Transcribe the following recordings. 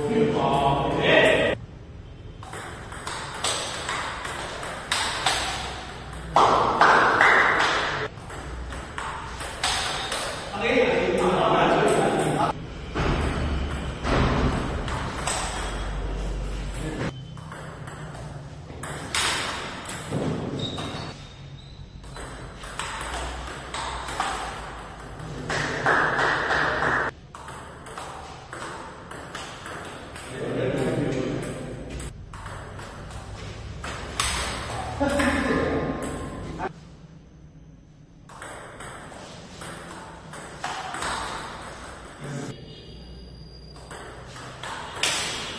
Amen.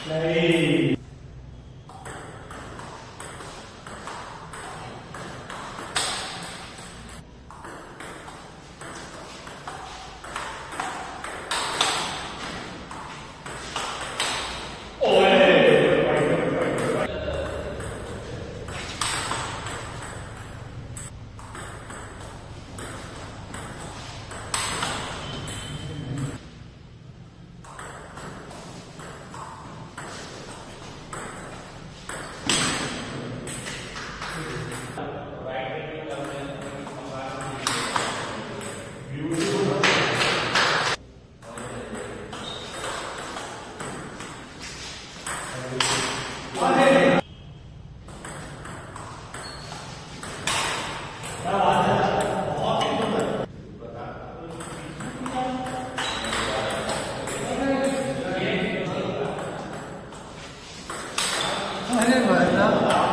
Đây. 还健次你呢